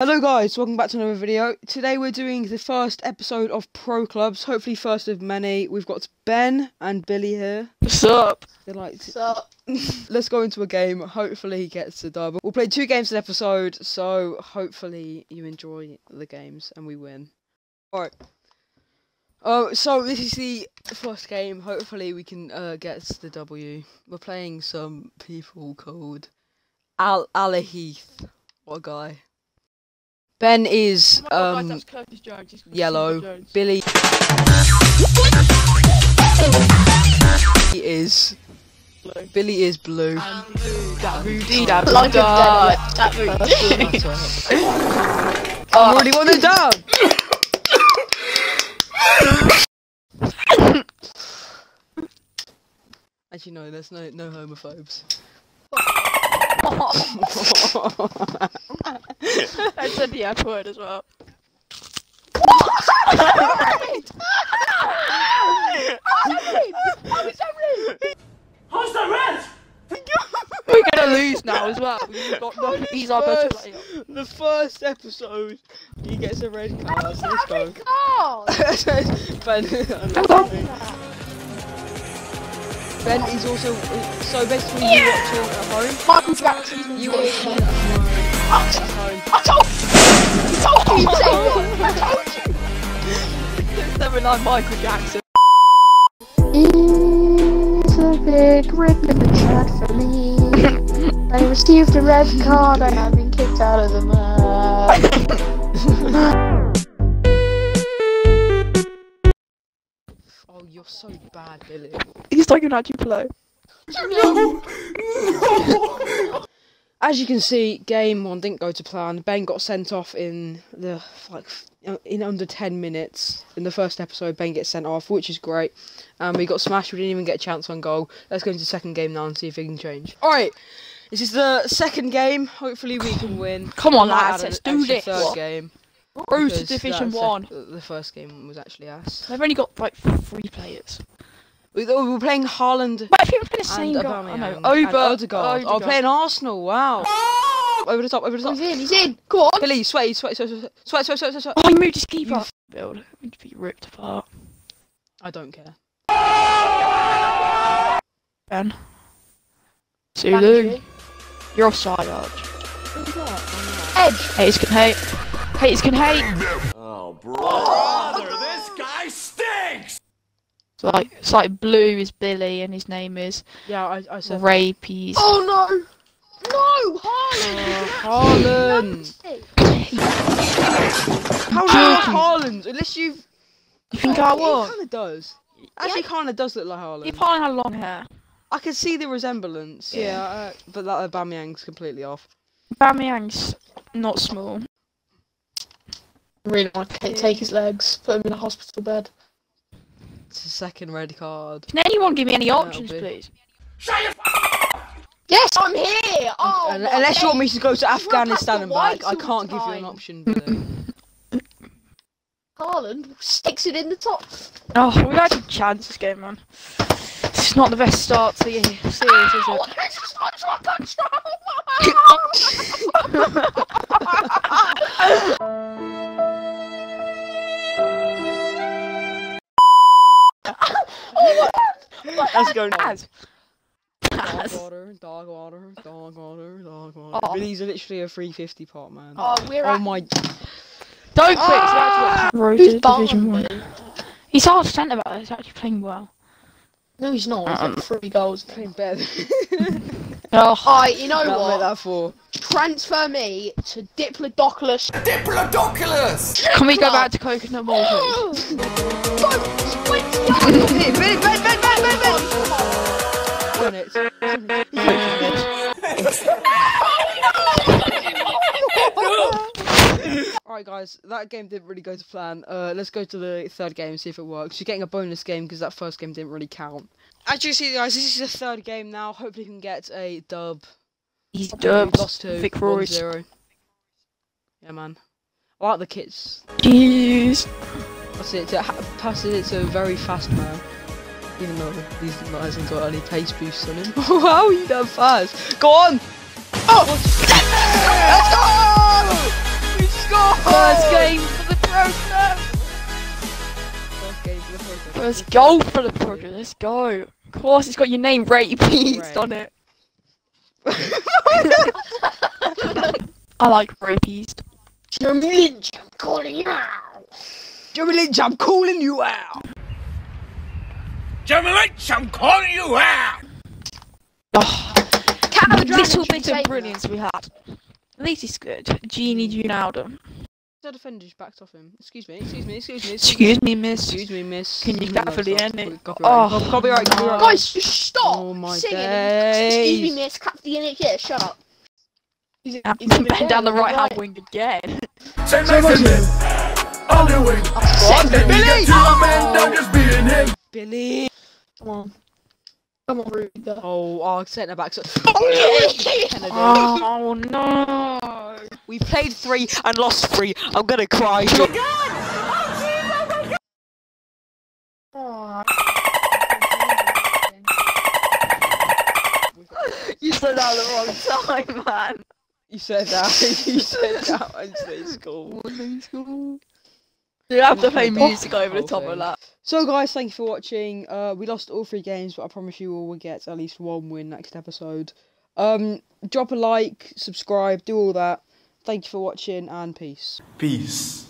Hello guys, welcome back to another video. Today we're doing the first episode of Pro Clubs, hopefully first of many. We've got Ben and Billy here. What's up? They're like, to- So, let's go into a game. Hopefully he gets the dub. We'll play two games an episode, so hopefully you enjoy the games and we win. Alright. Oh, so this is the first game. Hopefully we can uh, get the W. We're playing some people called Al Alaheath. What a guy. Ben is oh um, Jones, yellow. Billy is blue. Billy is blue. Rudy, I'm already one down. As you know, there's no no homophobes. I said the F word as well. We're gonna lose now as well. We've got no, he's our better First- player. the first episode, he gets a red card. Let's go. Oh, ben, Ben is also so basically you watching at uh, home. Michael Jackson. You watching at home. At home. I told you. I told you. I told you. Seven nine Michael Jackson. It's a big rip in the chat for me. I received a red card. I have been kicked out of the match. you're so bad, Billy. He's talking about you play. As you can see, game one didn't go to plan. Ben got sent off in the like in under ten minutes. In the first episode, Ben gets sent off, which is great. Um, we got smashed. We didn't even get a chance on goal. Let's go into the second game now and see if we can change. All right, this is the second game. Hopefully, we can win. Come on, lads, let's do this. Third game. Bruce because Division One. the first game was actually us. They've only got like three players. We, oh, we were playing Haaland But if you were playing the same guy, oh, I Aubameyang know. Over, Odegaard. Oh, playing Arsenal. Wow. Oh! Over the top. Over the top. He's in. He's in. Go on. Billy, sweat, sweat, sweat, sweat, sweat, sweat, sweat, sweat. Oh, he moved his keeper. Build. Would be ripped apart. I don't care. Ben. Sulu. You're offside, Arch. Edge. Haters can hate. Haters can hate. Oh, brother, this guy stinks! It's like it's like blue is Billy and his name is Yeah, I, I said. Rapies. Oh no. No, Haaland. Haaland. How do you like Haaland? Unless you've. You think I He kind of does. Actually, kind of does look like He Haaland. probably had long hair. I can see the resemblance. Yeah, Yeah. uh, but that Aubameyang's completely off. Bamiyang's not small. Really want to take his legs, put him in a hospital bed. It's a second red card. Can anyone give me any That'll options, be- please? Yes, I'm here. Oh, Un- my Unless you want me to go to Afghanistan and back, I can't give you an option. Billy. Haaland sticks it in the top. Oh, we had a chance this game, man. This is not the best start to the year. Serious, is it? Let's go now. As. Dog water, dog water, dog water, dog water. Oh. Billy's literally a 350 pot man. Oh, we're Oh at my. Don't quit. Ah! Road Who's to Division Barnum? One. He's hard centre back. He's actually playing well. No, he's not. He's Um, got three goals. Playing better. Oh, Hi, you know That'll make what? that four. Transfer me to Diplodocus. Diplodocus! can we go back to Coconut Mall, please? guys, that game didn't really go to plan. Uh, let's go to the third game and see if it works. You're getting a bonus game because that first game didn't really count. As you see guys, this is the third game now. Hopefully we can get a dub. He's dubs. lost to Vic. 1-0. Yeah man. I like the kits. Jeez. That's it ha- passes it to a very fast man. Even though these not hasn't got any pace boosts on him. How are you that fast? Go on! Oh! Let's go for the project. Let's go. Of course, it's got your name Rapiste Ray. on it. I like Ray Rapiste. Jeremy Lynch, I'm calling you out. Jeremy Lynch, I'm calling you out. Jeremy Lynch, I'm calling you out! Oh, Cat the little bit of brilliance we had. At least it's good. Genie Ronaldo. The defender just backed off him. Excuse me, excuse me, excuse me. Excuse me, miss. Excuse me, miss. Can you No, clap for the stop. end? Copyright. Oh, copyright, copyright. Guys, stop Oh my singing. and- Excuse me, miss. Clap for the NHS. Shut up. He's, I'm he's in bend down the right hand wing again. Say Maximum! On the wing! Second. Then you get to a man, just being him! Billy. Come on. Come on, Rudy. Oh, our centre back. So Oh, oh Kennedy. Oh no! We played three and lost three. I'm gonna cry. Oh my god! Oh, geez, oh my god! Oh. you said that at the wrong time, man. You said that. you said that Wednesday school. You have to play music over the top thing. of that. So, guys, thank you for watching. Uh, we lost all three games, but I promise you all will get at least one win next episode. Um, drop a like, subscribe, do all that. Thank you for watching, and peace. Peace.